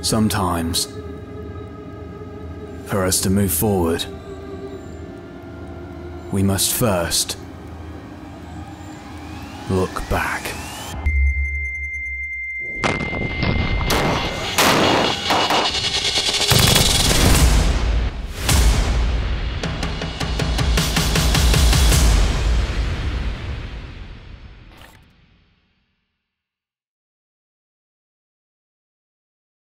Sometimes, for us to move forward, we must first look back.